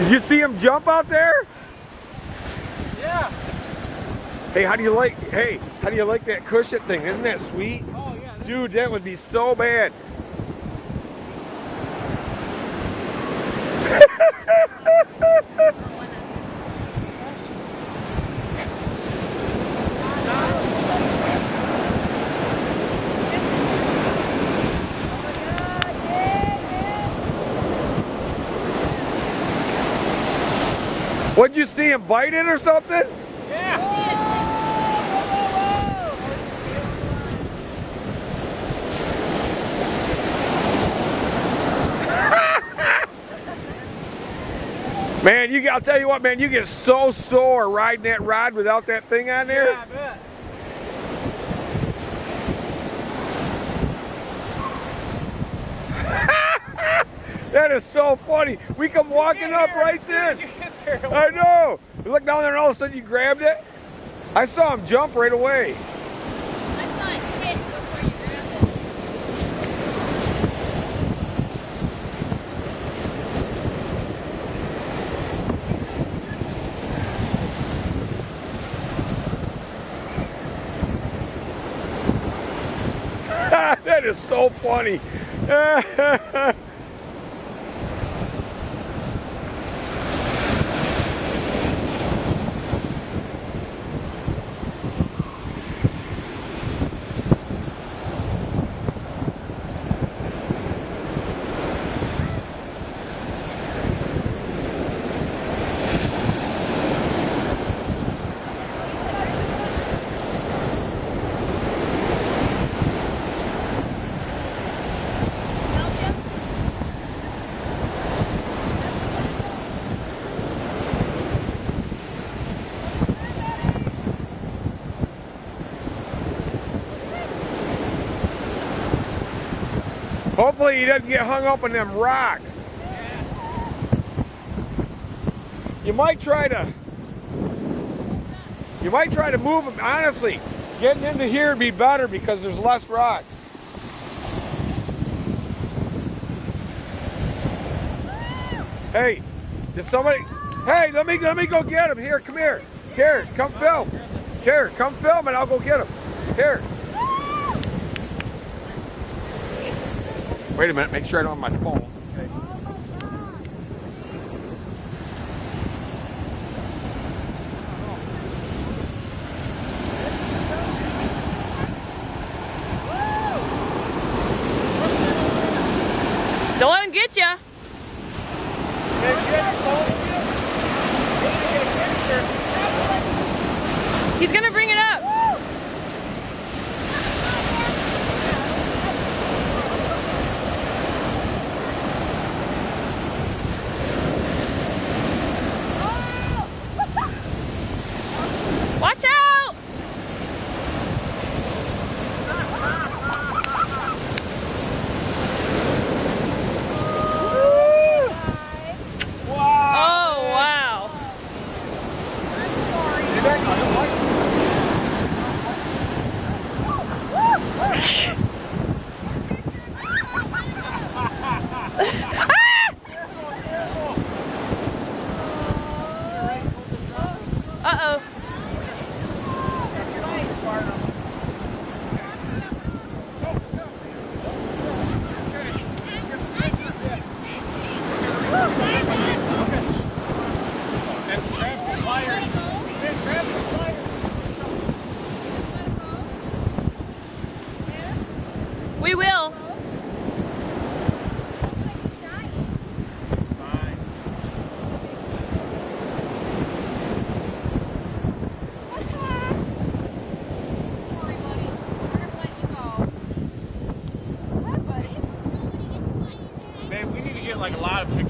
Did you see him jump out there? Yeah. Hey, how do you like? Hey, how do you like that cushion thing? Isn't that sweet? Oh yeah. Dude, that would be so bad. What'd you see him bite it or something? Yeah. Man, you I'll tell you what, man, you get so sore riding that ride without that thing on there. Yeah, I bet. That is so funny. We come walking up right there. In. You get there. I know. We look down there and all of a sudden you grabbed it. I saw him jump right away. I saw it hit before you grabbed it. that is so funny. Hopefully he doesn't get hung up on them rocks. You might try to you might try to move him. Honestly, getting into here would be better because there's less rocks. Hey, did somebody? Hey, let me let me go get him. Here, come here. Here, come film. Here, come film, and I'll go get him. Here. Wait a minute. Make sure I don't have my phone. Don't let him get you. He's gonna bring it up. Watch out! Oh wow! Uh oh. And grab some pliers. Hey, grab some pliers. We will. Fine. Man, we need to get like a lot of pictures